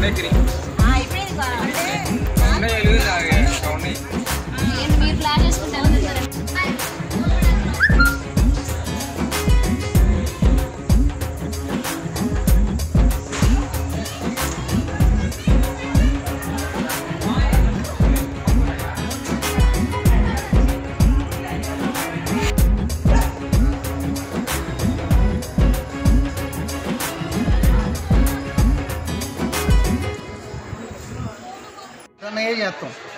Negri. नहीं आता हूँ